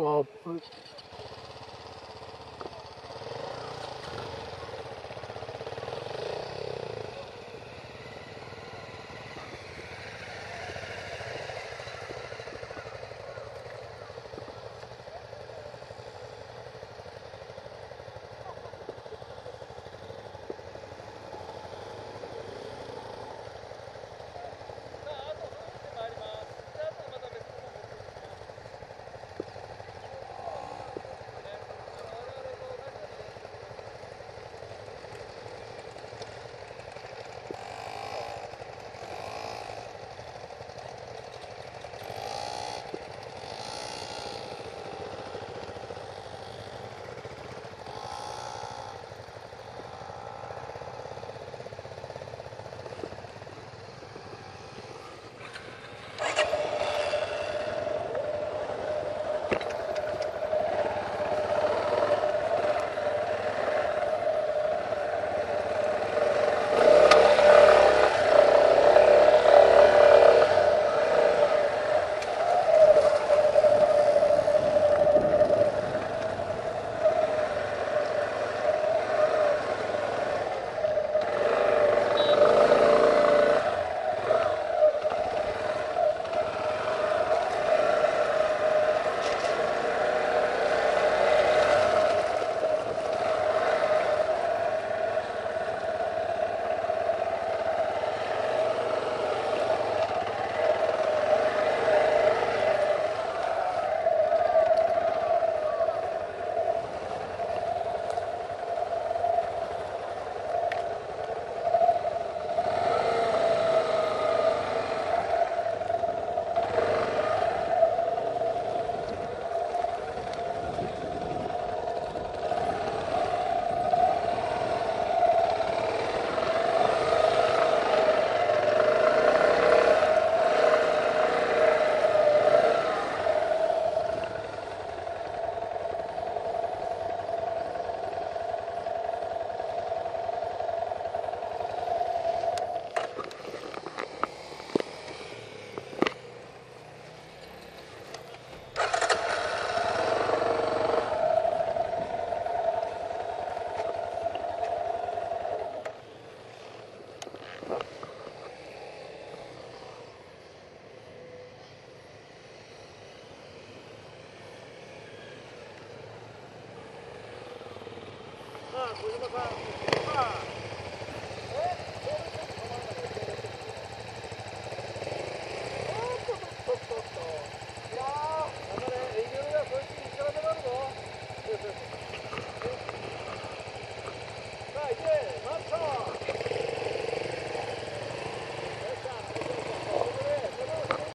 와, Marco, olha o Marco.